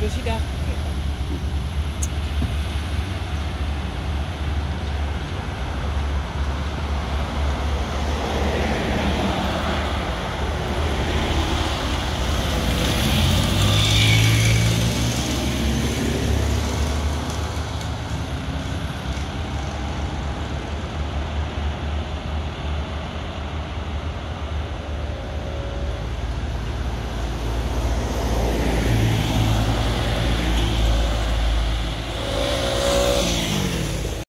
年だって。